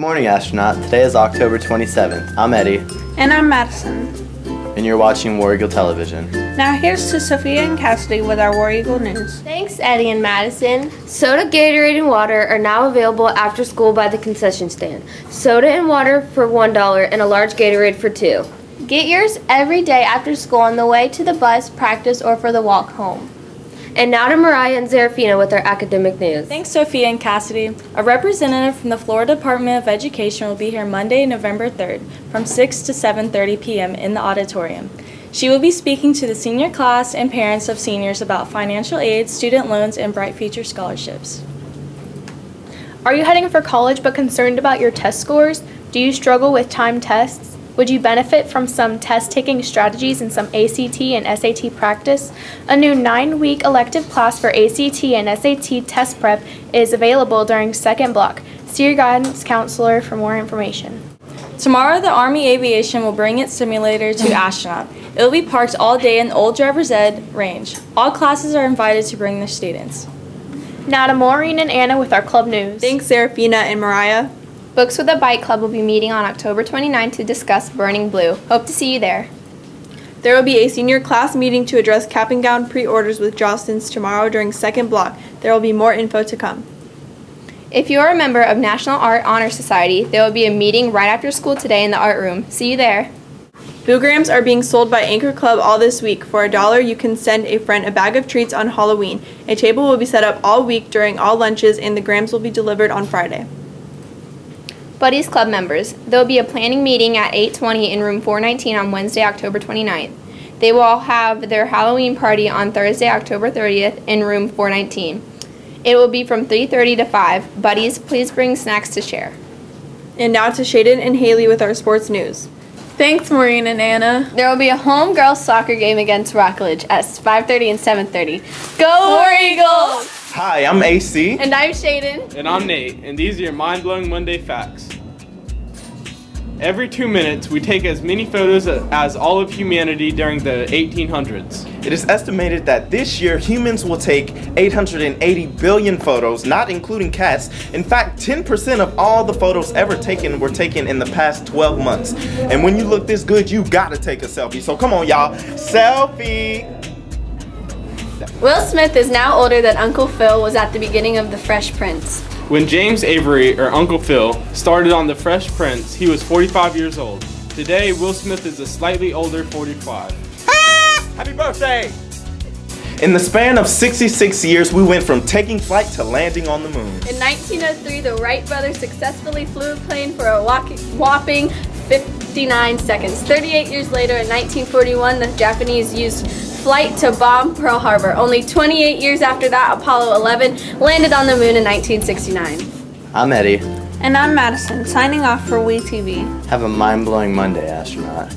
Good morning, astronaut. Today is October 27th. I'm Eddie, And I'm Madison. and you're watching War Eagle Television. Now here's to Sophia and Cassidy with our War Eagle news. Thanks, Eddie and Madison. Soda, Gatorade, and water are now available after school by the concession stand. Soda and water for $1 and a large Gatorade for 2 Get yours every day after school on the way to the bus, practice, or for the walk home. And now to Mariah and Zarafina with our academic news. Thanks, Sophia and Cassidy. A representative from the Florida Department of Education will be here Monday, November 3rd, from 6 to 7:30 p.m. in the auditorium. She will be speaking to the senior class and parents of seniors about financial aid, student loans, and Bright Future scholarships. Are you heading for college but concerned about your test scores? Do you struggle with timed tests? Would you benefit from some test taking strategies and some ACT and SAT practice? A new nine week elective class for ACT and SAT test prep is available during second block. See your guidance counselor for more information. Tomorrow, the Army Aviation will bring its simulator to Astronaut. It will be parked all day in the Old Driver's Ed range. All classes are invited to bring their students. Now to Maureen and Anna with our club news. Thanks, Serafina and Mariah. Books with a Bike Club will be meeting on October 29 to discuss Burning Blue. Hope to see you there. There will be a senior class meeting to address cap and gown pre-orders with Jostens tomorrow during second block. There will be more info to come. If you are a member of National Art Honor Society, there will be a meeting right after school today in the art room. See you there. Boograms are being sold by Anchor Club all this week. For a dollar, you can send a friend a bag of treats on Halloween. A table will be set up all week during all lunches, and the grams will be delivered on Friday. Buddies Club members, there will be a planning meeting at 8:20 in room 419 on Wednesday, October 29th. They will all have their Halloween party on Thursday, October 30th in room 419. It will be from 3:30 to 5. Buddies, please bring snacks to share. And now to Shaden and Haley with our sports news. Thanks, Maureen and Anna. There will be a home girls soccer game against Rockledge at 5:30 and 7:30. Go War Eagles! Hi, I'm AC. And I'm Shaden. And I'm Nate, and these are your mind blowing Monday facts. Every two minutes, we take as many photos as all of humanity during the 1800s. It is estimated that this year humans will take 880 billion photos, not including cats. In fact, 10% of all the photos ever taken were taken in the past 12 months. And when you look this good, you gotta take a selfie. So come on, y'all. Selfie! Will Smith is now older than Uncle Phil was at the beginning of The Fresh Prince. When James Avery, or Uncle Phil, started on The Fresh Prince, he was 45 years old. Today, Will Smith is a slightly older 45. Happy birthday! In the span of 66 years, we went from taking flight to landing on the moon. In 1903, the Wright brothers successfully flew a plane for a whopping 59 seconds. 38 years later, in 1941, the Japanese used flight to bomb Pearl Harbor. Only 28 years after that, Apollo 11 landed on the moon in 1969. I'm Eddie. And I'm Madison, signing off for WeTV. Have a mind blowing Monday, astronaut.